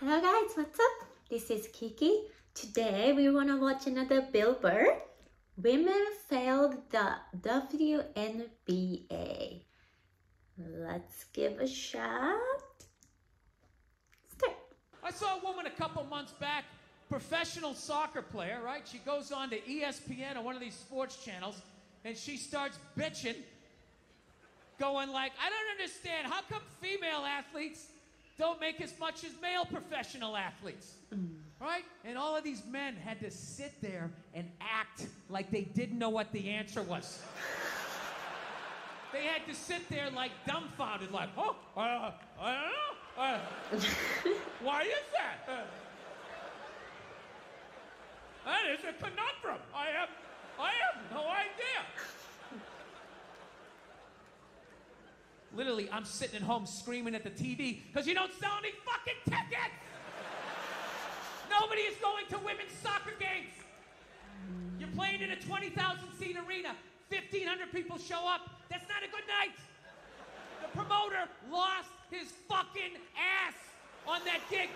Hello guys, what's up? This is Kiki. Today we want to watch another Bill Burr. Women failed the WNBA. Let's give a shot. Start. I saw a woman a couple months back, professional soccer player, right? She goes on to ESPN or one of these sports channels, and she starts bitching, going like, I don't understand. How come female athletes don't make as much as male professional athletes? Right? And all of these men had to sit there and act like they didn't know what the answer was. They had to sit there like dumbfounded, like, oh, uh, I don't know. Uh, why is that? Uh, that is a conundrum. I have, I have no idea. Literally, I'm sitting at home screaming at the TV because you don't sell any fucking tickets. Nobody is going to women's soccer games. You're playing in a 20,000 seat arena. 1,500 people show up. That's not a good night. The promoter lost his fucking ass on that gig.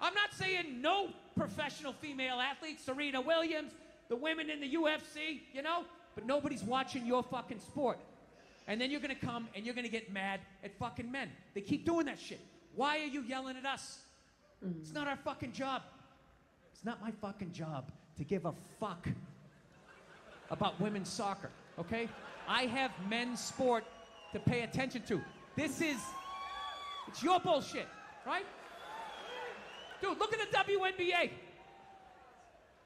I'm not saying no professional female athletes, Serena Williams, the women in the UFC, you know, but nobody's watching your fucking sport. And then you're gonna come and you're gonna get mad at fucking men. They keep doing that shit. Why are you yelling at us? It's not our fucking job. It's not my fucking job to give a fuck about women's soccer, okay? I have men's sport to pay attention to. This is, it's your bullshit, right? Dude, look at the WNBA.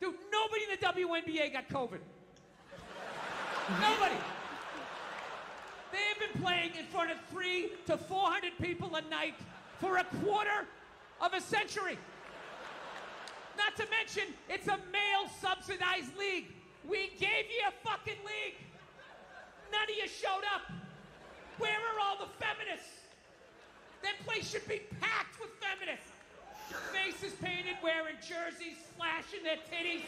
Dude, nobody in the WNBA got COVID. Nobody. They have been playing in front of three to 400 people a night for a quarter of a century. Not to mention, it's a male subsidized league. We gave you a fucking league. None of you showed up. Where are all the feminists? That place should be packed with feminists. Faces painted, wearing jerseys, flashing their titties.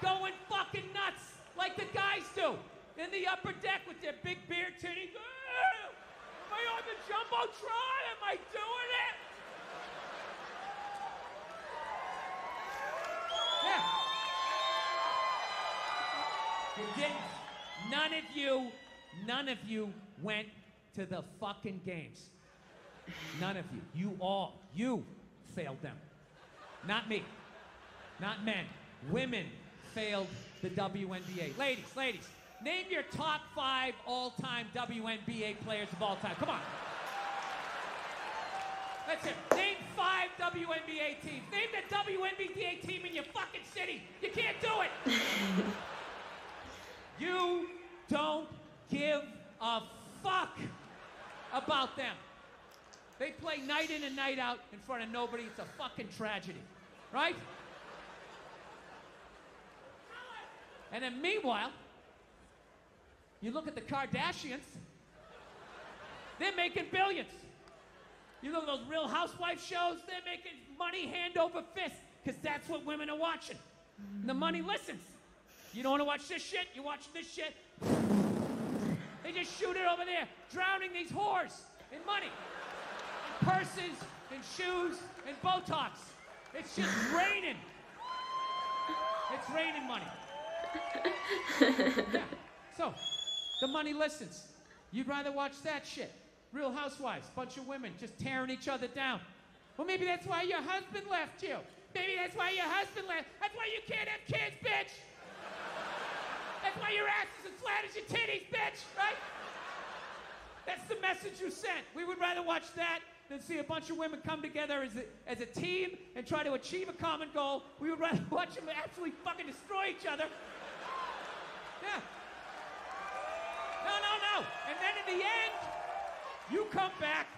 Going fucking nuts like the guys do in the upper deck with their big beer. Ah, Am I on the Jumbotron? Am I doing it? You didn't. None of you, none of you went to the fucking games. None of you. You all, you failed them. Not me. Not men. Women failed the WNBA. Ladies, ladies, name your top five all-time WNBA players of all time. Come on. That's it. Name five WNBA teams. Name the WNBA team in your fucking city. You can't do it. You don't give a fuck about them. They play night in and night out in front of nobody. It's a fucking tragedy, right? And then meanwhile, you look at the Kardashians, they're making billions. You look at those real housewife shows, they're making money hand over fist because that's what women are watching. And the money listens. You don't want to watch this shit? You watch this shit? They just shoot it over there, drowning these whores in money, in purses, and shoes, and Botox. It's just raining. It's raining money. Yeah. So, the money listens. You'd rather watch that shit. Real housewives, bunch of women just tearing each other down. Well, maybe that's why your husband left you. Maybe that's why your husband left. That's why you can't have kids, bitch. That's why your ass is as flat as your titties, bitch, right? That's the message you sent. We would rather watch that than see a bunch of women come together as a, as a team and try to achieve a common goal. We would rather watch them absolutely fucking destroy each other. Yeah. No, no, no. And then in the end, you come back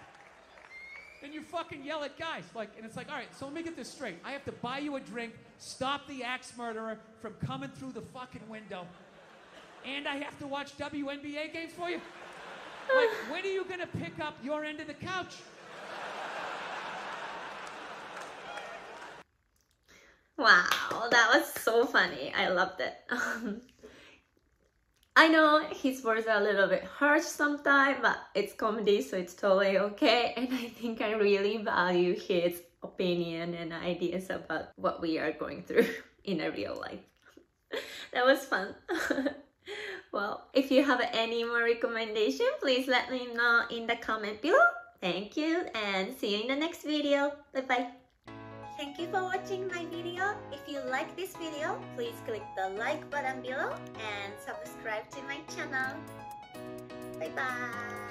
and you fucking yell at guys. Like, and it's like, all right, so let me get this straight. I have to buy you a drink, stop the axe murderer from coming through the fucking window, and I have to watch WNBA games for you? Like, when are you gonna pick up your end of the couch? Wow, that was so funny. I loved it. Um, I know his words are a little bit harsh sometimes, but it's comedy, so it's totally okay. And I think I really value his opinion and ideas about what we are going through in a real life. that was fun. well, if you have any more recommendation, please let me know in the comment below. Thank you and see you in the next video. Bye bye. Thank you for watching my video. If you like this video, please click the like button below and subscribe to my channel. Bye bye.